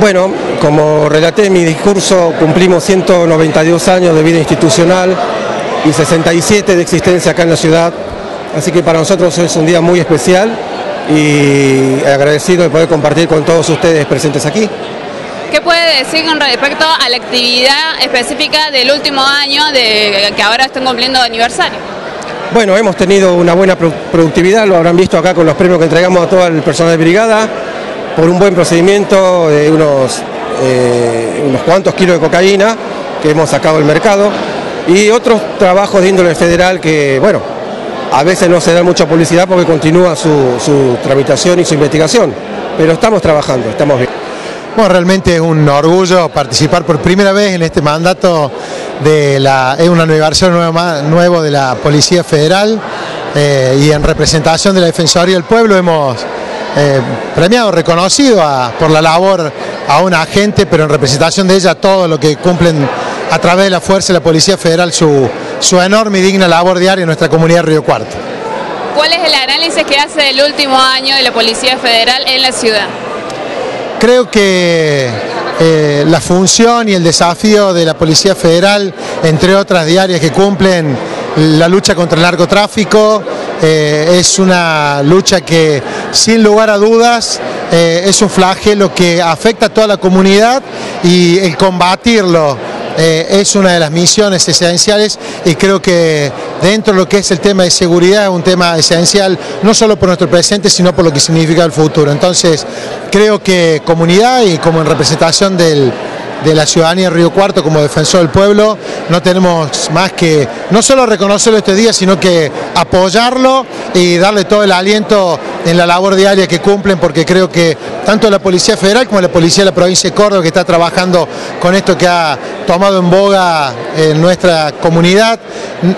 Bueno, como relaté en mi discurso, cumplimos 192 años de vida institucional y 67 de existencia acá en la ciudad, así que para nosotros es un día muy especial y agradecido de poder compartir con todos ustedes presentes aquí. ¿Qué puede decir con respecto a la actividad específica del último año de que ahora están cumpliendo aniversario? Bueno, hemos tenido una buena productividad, lo habrán visto acá con los premios que entregamos a todo el personal de brigada, por un buen procedimiento de unos, eh, unos cuantos kilos de cocaína que hemos sacado del mercado y otros trabajos de índole federal que, bueno, a veces no se da mucha publicidad porque continúa su, su tramitación y su investigación, pero estamos trabajando, estamos bien. Bueno, realmente es un orgullo participar por primera vez en este mandato de la, es un aniversario nuevo, nuevo de la Policía Federal eh, y en representación de la Defensoría del Pueblo hemos eh, premiado, reconocido por la labor a una agente, pero en representación de ella todo lo que cumplen a través de la fuerza de la Policía Federal su, su enorme y digna labor diaria en nuestra comunidad de Río Cuarto. ¿Cuál es el análisis que hace del último año de la Policía Federal en la ciudad? Creo que eh, la función y el desafío de la Policía Federal, entre otras diarias que cumplen la lucha contra el narcotráfico, eh, es una lucha que sin lugar a dudas eh, es un flagelo que afecta a toda la comunidad y el combatirlo eh, es una de las misiones esenciales y creo que dentro de lo que es el tema de seguridad es un tema esencial no solo por nuestro presente sino por lo que significa el futuro. Entonces creo que comunidad y como en representación del de la ciudadanía de Río Cuarto como defensor del pueblo, no tenemos más que no solo reconocerlo este día, sino que apoyarlo y darle todo el aliento en la labor diaria que cumplen, porque creo que tanto la Policía Federal como la Policía de la Provincia de Córdoba, que está trabajando con esto que ha tomado en boga en nuestra comunidad,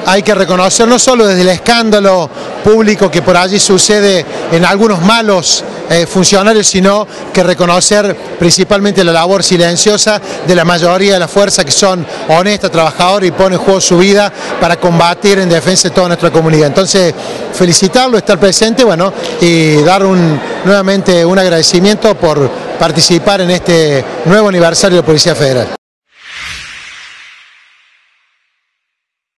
hay que reconocer no solo desde el escándalo público que por allí sucede en algunos malos eh, funcionarios, sino que reconocer principalmente la labor silenciosa de la mayoría de la fuerza que son honestas, trabajadoras y ponen en juego su vida para combatir en defensa de toda nuestra comunidad. Entonces, felicitarlo, estar presente, bueno, y dar nuevamente un agradecimiento por participar en este nuevo aniversario de Policía Federal.